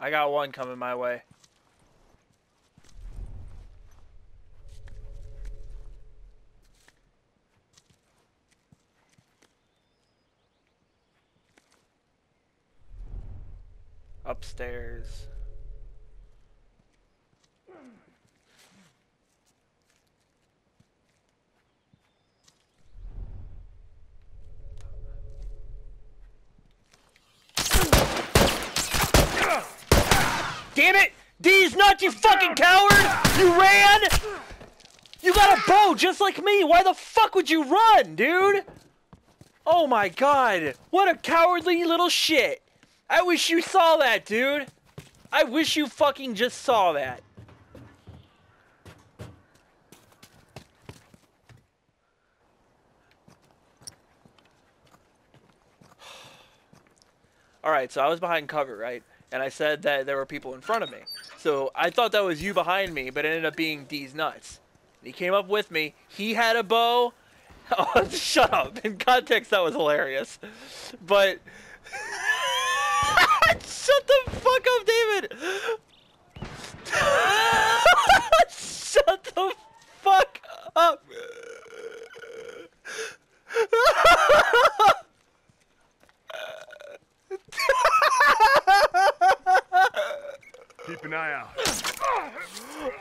I got one coming my way. Upstairs. Damn it! DeezNutz you fucking coward! You ran! You got a bow just like me! Why the fuck would you run, dude? Oh my god! What a cowardly little shit! I wish you saw that, dude! I wish you fucking just saw that. Alright, so I was behind cover, right? And I said that there were people in front of me. So I thought that was you behind me, but it ended up being DeezNutz. He came up with me. He had a bow. Oh, shut up. In context, that was hilarious. But. Keep an eye out.